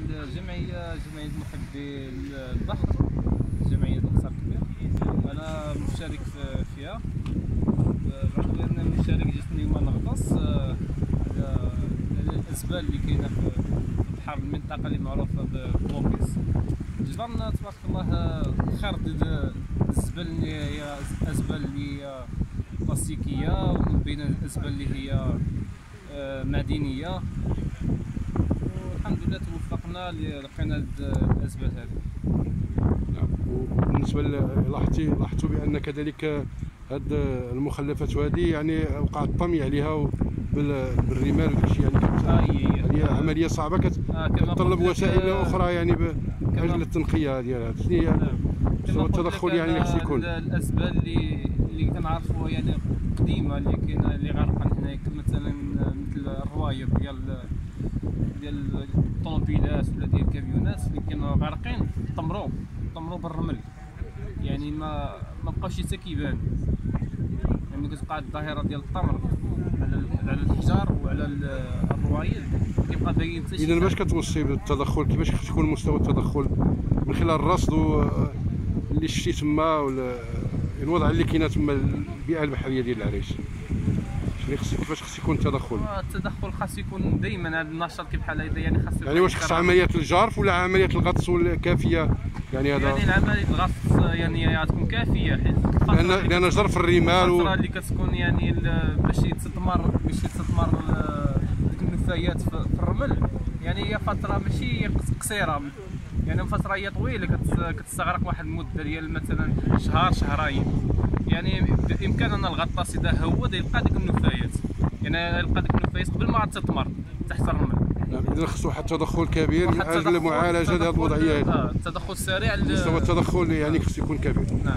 الجمعيه جمعية محبي البحر جمعية الاقصر كبير أنا مشارك في- فيها. ان مشارك جاتني ما نغطس آه، على الازبال اللي كاينة في البحر المنطقة اللي معروفة ببوكيس جبرنا تبارك الله ديال الزبل اللي هي ازبال اللي هي بلاستيكيه ومن بين الازبال اللي هي آه، معدنيه والحمد لله توفقنا لقينا هاد الازبال هذه نعم. وبالنسبة لاحظتي لاحظتوا بأن كذلك هاد المخلفات هذه يعني وقع الطمي عليها بالرمال وداكشي يعني. آه، هي- يعني عمليه صعبة آه، كتطلب لك، وسائل آه، أخرى يعني ب- كما- لاجل التنقية ديالها شنو هي. مستوى التدخل يعني اللي خص يكون. ال- الازبال اللي اللي كنعرفوها يعني قديمة اللي كاينة اللي غارقة هنايا مثلا مثل الروايب ديال ديال الطوموبيلات ولا ديال الكاميونات اللي كانوا غارقين طمروا طمروا بالرمل يعني ما ما بقاوش حتى كيبان. يعني كتبقى الظاهرة ديال الطمر على على الحجار وعلى ال- الروايد ما كيبقى باين حتى اذا باش كتوصي بالتدخل كيفاش خص يكون مستوى التدخل؟ من خلال الرصد اللي شتي تما ولا الوضع اللي كاينة تما البيئة البحرية ديال العريش شنو خص كيفاش خص يكون التدخل؟ التدخل خاص يكون دائما هذا النشاط كيف بحال هذا يعني خاص يعني واش خص عمليات الجرف ولا عمليات الغطس كافيه يعني هذا يعني العملية الغطس يعني تكون كافية حيت الفترة لأن لأن جرف الرمال و... اللي كتكون يعني باش يتستثمر باش يتستثمر ال- ديك النفايات في الرمل. يعني هي فترة ماشي قصيرة. يعني فترة هي طويلة كت- كتستغرق واحد المدة ديال مثلا شهر شهرين. يعني بإمكاننا الغطاس إذا هود يلقى ديك النفايات. يعني يلقى ديك النفايات قبل ما تتمر تحت الرمل نعم اذا خص واحد التدخل كبير من أجل معالجه هذه الوضعية. هذه آه التدخل السريع مستوى التدخل يعني خص يكون كبير. نعم.